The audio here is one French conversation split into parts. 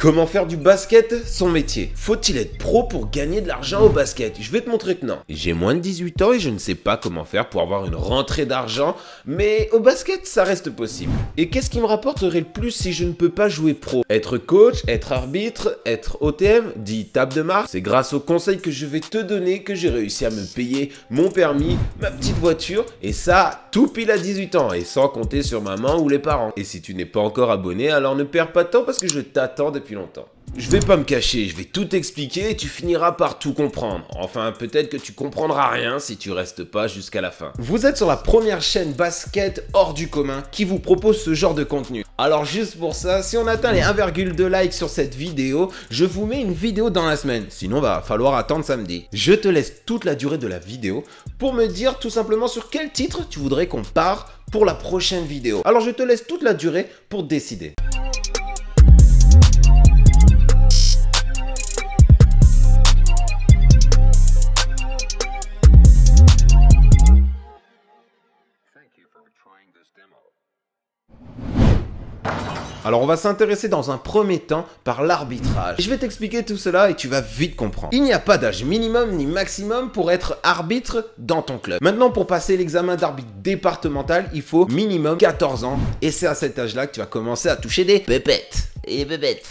Comment faire du basket son métier? Faut-il être pro pour gagner de l'argent au basket? Je vais te montrer que non. J'ai moins de 18 ans et je ne sais pas comment faire pour avoir une rentrée d'argent, mais au basket, ça reste possible. Et qu'est-ce qui me rapporterait le plus si je ne peux pas jouer pro? Être coach, être arbitre, être OTM, dit table de marque, c'est grâce aux conseils que je vais te donner que j'ai réussi à me payer mon permis, ma petite voiture, et ça tout pile à 18 ans, et sans compter sur maman ou les parents. Et si tu n'es pas encore abonné, alors ne perds pas de temps parce que je t'attends depuis longtemps. Je vais pas me cacher, je vais tout expliquer et tu finiras par tout comprendre. Enfin, peut-être que tu comprendras rien si tu restes pas jusqu'à la fin. Vous êtes sur la première chaîne basket hors du commun qui vous propose ce genre de contenu. Alors juste pour ça, si on atteint les 1,2 likes sur cette vidéo, je vous mets une vidéo dans la semaine. Sinon, va falloir attendre samedi. Je te laisse toute la durée de la vidéo pour me dire tout simplement sur quel titre tu voudrais qu'on part pour la prochaine vidéo. Alors je te laisse toute la durée pour décider. Alors on va s'intéresser dans un premier temps par l'arbitrage. Je vais t'expliquer tout cela et tu vas vite comprendre. Il n'y a pas d'âge minimum ni maximum pour être arbitre dans ton club. Maintenant pour passer l'examen d'arbitre départemental, il faut minimum 14 ans et c'est à cet âge-là que tu vas commencer à toucher des pépettes. Et pépettes.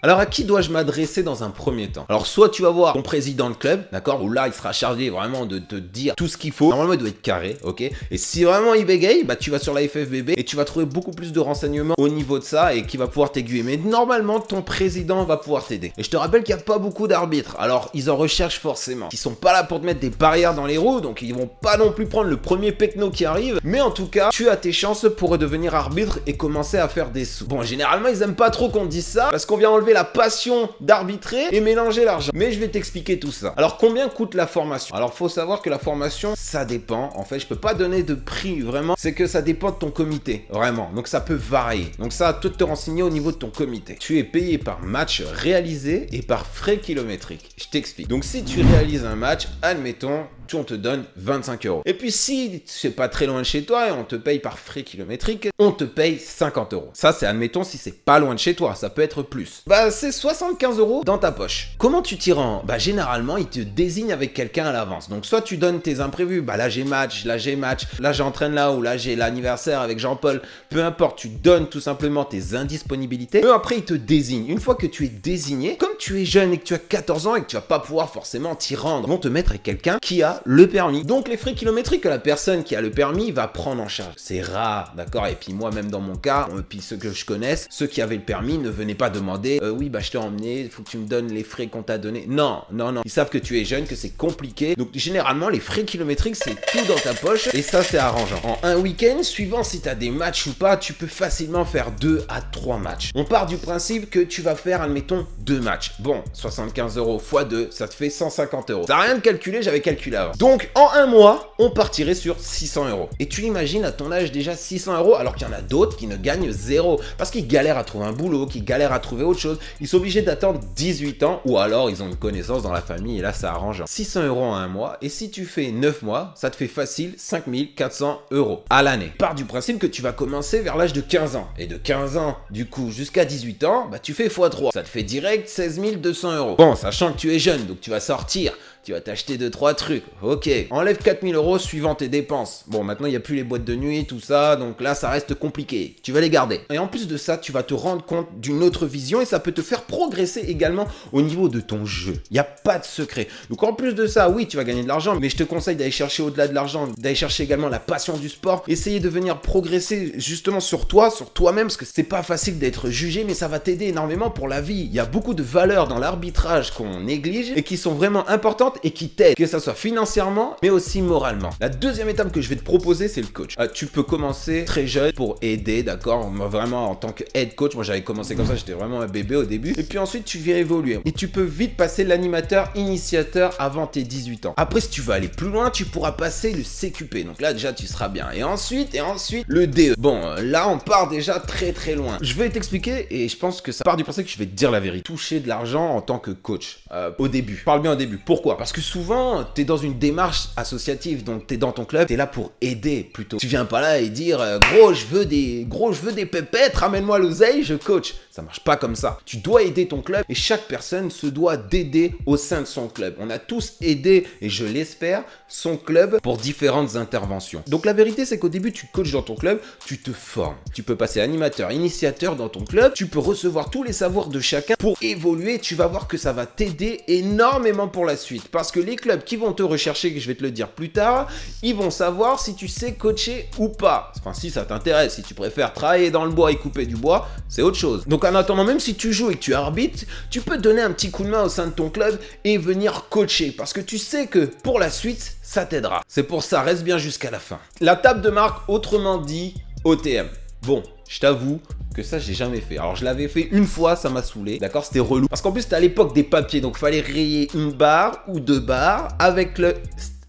Alors à qui dois-je m'adresser dans un premier temps? Alors soit tu vas voir ton président de club, d'accord, où là il sera chargé vraiment de te dire tout ce qu'il faut. Normalement il doit être carré, ok? Et si vraiment il bégaye, bah tu vas sur la FFBB et tu vas trouver beaucoup plus de renseignements au niveau de ça et qui va pouvoir t'aiguiller. Mais normalement ton président va pouvoir t'aider. Et je te rappelle qu'il n'y a pas beaucoup d'arbitres. Alors ils en recherchent forcément. Ils sont pas là pour te mettre des barrières dans les roues, donc ils vont pas non plus prendre le premier pecno qui arrive. Mais en tout cas, tu as tes chances pour devenir arbitre et commencer à faire des sous. Bon, généralement ils aiment pas trop qu'on dise ça parce qu'on vient enlever la passion d'arbitrer et mélanger l'argent. Mais je vais t'expliquer tout ça. Alors combien coûte la formation? Alors faut savoir que la formation, ça dépend. En fait, je peux pas donner de prix vraiment. C'est que ça dépend de ton comité, vraiment. Donc ça peut varier. Donc ça, tout te renseigner au niveau de ton comité. Tu es payé par match réalisé et par frais kilométriques. Je t'explique. Donc si tu réalises un match, admettons, on te donne 25 euros. Et puis si c'est pas très loin de chez toi et on te paye par frais kilométriques, on te paye 50 euros. Ça c'est admettons si c'est pas loin de chez toi, ça peut être plus. Bah c'est 75 euros dans ta poche. Comment tu t'y rends? Bah généralement il te désigne avec quelqu'un à l'avance. Donc soit tu donnes tes imprévus, bah là j'ai match, là j'ai match, là j'entraîne là ou là j'ai l'anniversaire avec Jean-Paul, peu importe, tu donnes tout simplement tes indisponibilités. Eux après ils te désignent. Une fois que tu es désigné, comme tu es jeune et que tu as 14 ans et que tu vas pas pouvoir forcément t'y rendre, vont te mettre avec quelqu'un qui a le permis. Donc les frais kilométriques que la personne qui a le permis va prendre en charge. C'est rare, d'accord? Et puis moi même dans mon cas, euh, puis ceux que je connaisse, ceux qui avaient le permis ne venaient pas demander euh, oui bah je t'ai emmené, faut que tu me donnes les frais qu'on t'a donné. Non, non, non. Ils savent que tu es jeune, que c'est compliqué. Donc généralement les frais kilométriques c'est tout dans ta poche et ça c'est arrangeant. En un week-end, suivant si tu as des matchs ou pas, tu peux facilement faire deux à trois matchs. On part du principe que tu vas faire, admettons, deux matchs. Bon, 75 euros x 2, ça te fait 150 euros. Ça rien de calculé, j'avais calculé avant. Donc, en un mois, on partirait sur 600 euros. Et tu imagines à ton âge déjà 600 euros, alors qu'il y en a d'autres qui ne gagnent zéro. Parce qu'ils galèrent à trouver un boulot, qui galèrent à trouver autre chose. Ils sont obligés d'attendre 18 ans, ou alors ils ont une connaissance dans la famille, et là, ça arrange. 600 euros en un mois, et si tu fais 9 mois, ça te fait facile 5400 euros à l'année. Part du principe que tu vas commencer vers l'âge de 15 ans. Et de 15 ans, du coup, jusqu'à 18 ans, bah tu fais x3. Ça te fait direct 16 200 euros. Bon, sachant que tu es jeune, donc tu vas sortir tu vas t'acheter 2-3 trucs. Ok, enlève 4000 euros suivant tes dépenses. Bon, maintenant, il n'y a plus les boîtes de nuit, tout ça, donc là, ça reste compliqué. Tu vas les garder. Et en plus de ça, tu vas te rendre compte d'une autre vision et ça peut te faire progresser également au niveau de ton jeu. Il n'y a pas de secret. Donc en plus de ça, oui, tu vas gagner de l'argent, mais je te conseille d'aller chercher au-delà de l'argent, d'aller chercher également la passion du sport, essayer de venir progresser justement sur toi, sur toi-même, parce que c'est pas facile d'être jugé, mais ça va t'aider énormément pour la vie. Il y a beaucoup de valeurs dans l'arbitrage qu'on néglige et qui sont vraiment importantes et qui t'aide, que ce soit financièrement, mais aussi moralement. La deuxième étape que je vais te proposer, c'est le coach. Euh, tu peux commencer très jeune pour aider, d'accord? Vraiment en tant que head coach, moi j'avais commencé comme ça, j'étais vraiment un bébé au début. Et puis ensuite, tu viens évoluer. Et tu peux vite passer l'animateur initiateur avant tes 18 ans. Après, si tu veux aller plus loin, tu pourras passer le CQP. Donc là, déjà, tu seras bien. Et ensuite, et ensuite, le DE. Bon, euh, là, on part déjà très très loin. Je vais t'expliquer et je pense que ça part du principe que je vais te dire la vérité. Toucher de l'argent en tant que coach euh, au début. Parle bien au début. Pourquoi? Parce que souvent, tu es dans une démarche associative, donc tu es dans ton club, tu es là pour aider plutôt. Tu viens pas là et dire euh, gros, je veux des gros, je veux des pépettes, ramène-moi l'oseille, je coach Ça marche pas comme ça. Tu dois aider ton club et chaque personne se doit d'aider au sein de son club. On a tous aidé, et je l'espère, son club pour différentes interventions. Donc la vérité, c'est qu'au début, tu coaches dans ton club, tu te formes. Tu peux passer animateur, initiateur dans ton club, tu peux recevoir tous les savoirs de chacun pour évoluer. Tu vas voir que ça va t'aider énormément pour la suite. Parce que les clubs qui vont te rechercher, que je vais te le dire plus tard, ils vont savoir si tu sais coacher ou pas. Enfin, si ça t'intéresse, si tu préfères travailler dans le bois et couper du bois, c'est autre chose. Donc en attendant, même si tu joues et que tu arbitres, tu peux donner un petit coup de main au sein de ton club et venir coacher. Parce que tu sais que pour la suite, ça t'aidera. C'est pour ça, reste bien jusqu'à la fin. La table de marque, autrement dit, OTM. Bon, je t'avoue, que ça j'ai jamais fait. Alors je l'avais fait une fois, ça m'a saoulé, d'accord C'était relou. Parce qu'en plus c'était à l'époque des papiers, donc fallait rayer une barre ou deux barres avec le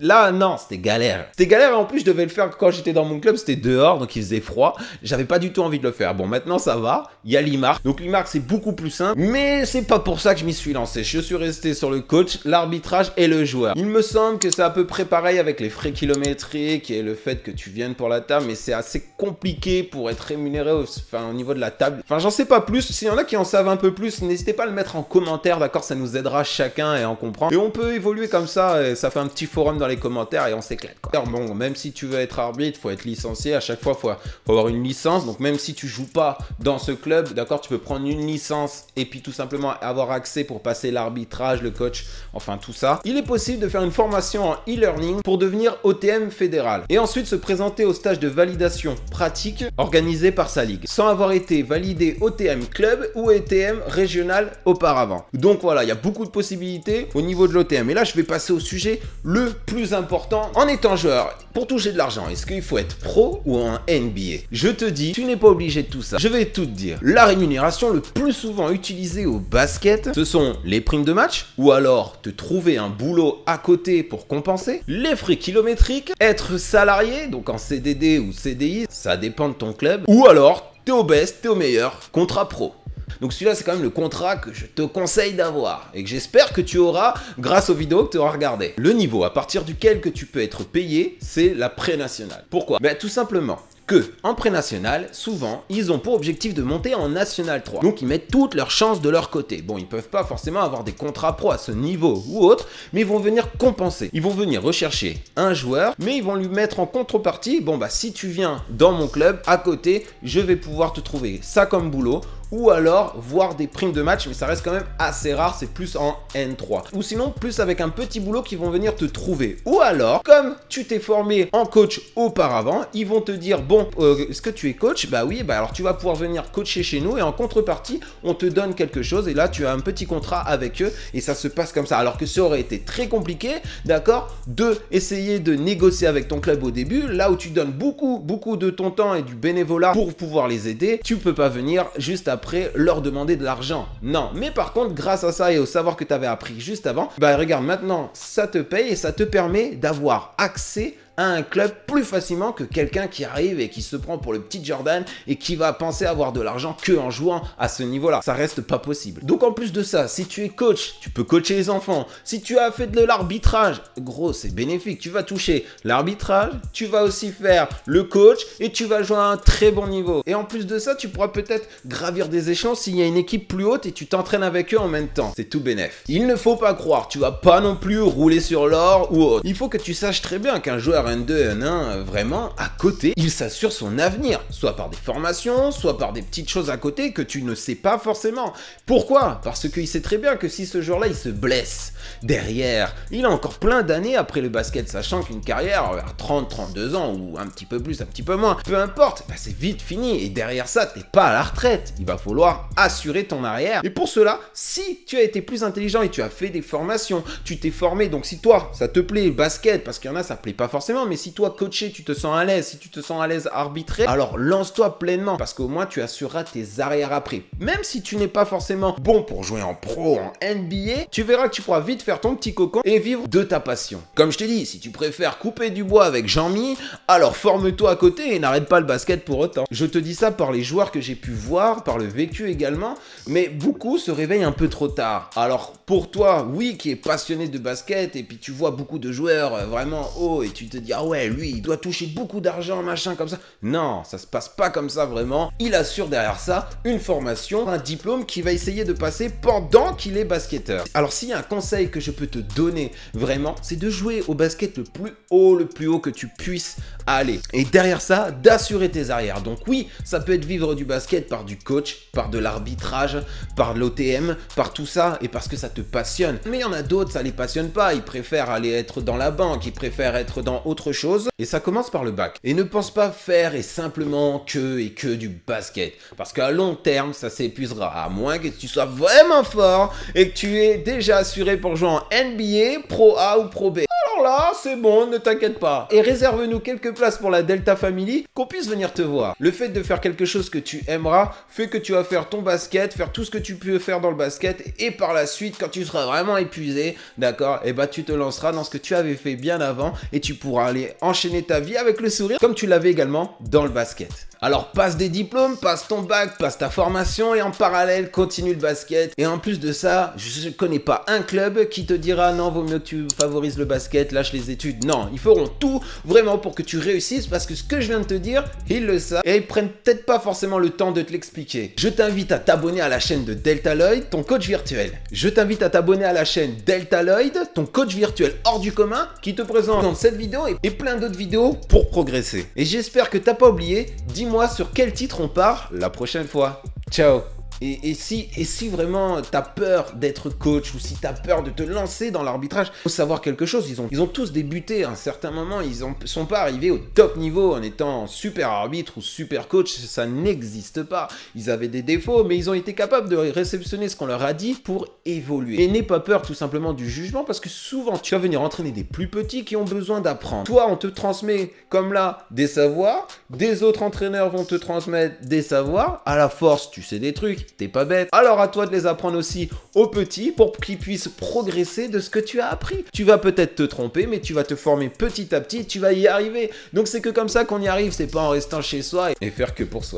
Là, non, c'était galère. C'était galère et en plus, je devais le faire quand j'étais dans mon club, c'était dehors, donc il faisait froid. J'avais pas du tout envie de le faire. Bon, maintenant ça va, il y a l'IMARC. Donc l'IMARC, c'est beaucoup plus simple, mais c'est pas pour ça que je m'y suis lancé. Je suis resté sur le coach, l'arbitrage et le joueur. Il me semble que c'est à peu près pareil avec les frais kilométriques et le fait que tu viennes pour la table, mais c'est assez compliqué pour être rémunéré au, enfin, au niveau de la table. Enfin, j'en sais pas plus. S'il y en a qui en savent un peu plus, n'hésitez pas à le mettre en commentaire, d'accord? Ça nous aidera chacun et en comprendre. Et on peut évoluer comme ça, et ça fait un petit forum dans les commentaires et on s'éclate. Bon, même si tu veux être arbitre, faut être licencié. À chaque fois, faut, faut avoir une licence. Donc même si tu joues pas dans ce club, d'accord, tu peux prendre une licence et puis tout simplement avoir accès pour passer l'arbitrage, le coach, enfin tout ça. Il est possible de faire une formation en e-learning pour devenir OTM fédéral et ensuite se présenter au stage de validation pratique organisé par sa ligue, sans avoir été validé OTM club ou OTM régional auparavant. Donc voilà, il y a beaucoup de possibilités au niveau de l'OTM. Et là, je vais passer au sujet le plus important en étant joueur, pour toucher de l'argent, est-ce qu'il faut être pro ou en NBA Je te dis, tu n'es pas obligé de tout ça. Je vais tout te dire. La rémunération le plus souvent utilisée au basket, ce sont les primes de match, ou alors te trouver un boulot à côté pour compenser, les frais kilométriques, être salarié, donc en CDD ou CDI, ça dépend de ton club, ou alors t'es au best, t'es au meilleur, contrat pro. Donc celui-là, c'est quand même le contrat que je te conseille d'avoir et que j'espère que tu auras grâce aux vidéos que tu auras regardées. Le niveau à partir duquel que tu peux être payé, c'est la pré-nationale. Pourquoi? Ben, Tout simplement que en pré-national, souvent, ils ont pour objectif de monter en national 3. Donc ils mettent toutes leurs chances de leur côté. Bon, ils peuvent pas forcément avoir des contrats pro à ce niveau ou autre, mais ils vont venir compenser. Ils vont venir rechercher un joueur, mais ils vont lui mettre en contrepartie, bon bah si tu viens dans mon club, à côté, je vais pouvoir te trouver ça comme boulot ou alors voir des primes de match, mais ça reste quand même assez rare, c'est plus en N3. Ou sinon, plus avec un petit boulot qui vont venir te trouver. Ou alors, comme tu t'es formé en coach auparavant, ils vont te dire, bon, euh, est-ce que tu es coach? Bah oui, bah alors tu vas pouvoir venir coacher chez nous et en contrepartie, on te donne quelque chose et là, tu as un petit contrat avec eux et ça se passe comme ça. Alors que ça aurait été très compliqué, d'accord, de essayer de négocier avec ton club au début, là où tu donnes beaucoup, beaucoup de ton temps et du bénévolat pour pouvoir les aider, tu peux pas venir juste après leur demander de l'argent. Non, mais par contre, grâce à ça et au savoir que tu avais appris juste avant, bah regarde, maintenant, ça te paye et ça te permet d'avoir accès un club plus facilement que quelqu'un qui arrive et qui se prend pour le petit Jordan et qui va penser avoir de l'argent que en jouant à ce niveau-là. Ça reste pas possible. Donc en plus de ça, si tu es coach, tu peux coacher les enfants. Si tu as fait de l'arbitrage, gros, c'est bénéfique. Tu vas toucher l'arbitrage, tu vas aussi faire le coach et tu vas jouer à un très bon niveau. Et en plus de ça, tu pourras peut-être gravir des échelons s'il y a une équipe plus haute et tu t'entraînes avec eux en même temps. C'est tout bénéf. Il ne faut pas croire, tu vas pas non plus rouler sur l'or ou autre. Il faut que tu saches très bien qu'un joueur N2 et N1, vraiment, à côté, il s'assure son avenir, soit par des formations, soit par des petites choses à côté que tu ne sais pas forcément. Pourquoi? Parce qu'il sait très bien que si ce jour-là, il se blesse, derrière, il a encore plein d'années après le basket, sachant qu'une carrière à 30, 32 ans, ou un petit peu plus, un petit peu moins, peu importe, bah, c'est vite fini, et derrière ça, t'es pas à la retraite, il va falloir assurer ton arrière. Et pour cela, si tu as été plus intelligent et tu as fait des formations, tu t'es formé, donc si toi, ça te plaît, basket, parce qu'il y en a, ça plaît pas forcément, mais si toi, coaché, tu te sens à l'aise, si tu te sens à l'aise arbitrer, alors lance-toi pleinement parce qu'au moins tu assureras tes arrières après. Même si tu n'es pas forcément bon pour jouer en pro, en NBA, tu verras que tu pourras vite faire ton petit cocon et vivre de ta passion. Comme je t'ai dit, si tu préfères couper du bois avec Jean-Mi, alors forme-toi à côté et n'arrête pas le basket pour autant. Je te dis ça par les joueurs que j'ai pu voir, par le vécu également, mais beaucoup se réveillent un peu trop tard. Alors pour toi, oui, qui est passionné de basket et puis tu vois beaucoup de joueurs euh, vraiment haut et tu te dis ah ouais, lui, il doit toucher beaucoup d'argent, machin comme ça. Non, ça se passe pas comme ça vraiment. Il assure derrière ça une formation, un diplôme qu'il va essayer de passer pendant qu'il est basketteur. Alors s'il y a un conseil que je peux te donner vraiment, c'est de jouer au basket le plus haut, le plus haut que tu puisses aller. Et derrière ça, d'assurer tes arrières. Donc oui, ça peut être vivre du basket par du coach, par de l'arbitrage, par l'OTM, par tout ça, et parce que ça te passionne. Mais il y en a d'autres, ça les passionne pas. Ils préfèrent aller être dans la banque, ils préfèrent être dans autre chose. Et ça commence par le bac. Et ne pense pas faire et simplement que et que du basket. Parce qu'à long terme, ça s'épuisera. À moins que tu sois vraiment fort et que tu es déjà assuré pour jouer en NBA, Pro A ou Pro B. Là, c'est bon, ne t'inquiète pas. Et réserve-nous quelques places pour la Delta Family, qu'on puisse venir te voir. Le fait de faire quelque chose que tu aimeras fait que tu vas faire ton basket, faire tout ce que tu peux faire dans le basket, et par la suite, quand tu seras vraiment épuisé, d'accord, et bah tu te lanceras dans ce que tu avais fait bien avant, et tu pourras aller enchaîner ta vie avec le sourire, comme tu l'avais également dans le basket. Alors passe des diplômes, passe ton bac, passe ta formation et en parallèle continue le basket. Et en plus de ça, je ne connais pas un club qui te dira non, vaut mieux que tu favorises le basket, lâche les études. Non, ils feront tout vraiment pour que tu réussisses parce que ce que je viens de te dire, ils le savent et ils prennent peut-être pas forcément le temps de te l'expliquer. Je t'invite à t'abonner à la chaîne de Delta Lloyd, ton coach virtuel. Je t'invite à t'abonner à la chaîne Delta Lloyd, ton coach virtuel hors du commun qui te présente cette vidéo et plein d'autres vidéos pour progresser. Et j'espère que t'as pas oublié, dis moi sur quel titre on part la prochaine fois. Ciao et, si, et si vraiment t'as peur d'être coach ou si t'as peur de te lancer dans l'arbitrage, faut savoir quelque chose. Ils ont, ils ont tous débuté à un certain moment. Ils ne sont pas arrivés au top niveau en étant super arbitre ou super coach. Ça n'existe pas. Ils avaient des défauts, mais ils ont été capables de réceptionner ce qu'on leur a dit pour évoluer. Et n'aie pas peur tout simplement du jugement parce que souvent tu vas venir entraîner des plus petits qui ont besoin d'apprendre. Toi, on te transmet comme là des savoirs. Des autres entraîneurs vont te transmettre des savoirs. À la force, tu sais des trucs t'es pas bête. Alors à toi de les apprendre aussi aux petits pour qu'ils puissent progresser de ce que tu as appris. Tu vas peut-être te tromper, mais tu vas te former petit à petit, tu vas y arriver. Donc c'est que comme ça qu'on y arrive, c'est pas en restant chez soi et faire que pour soi.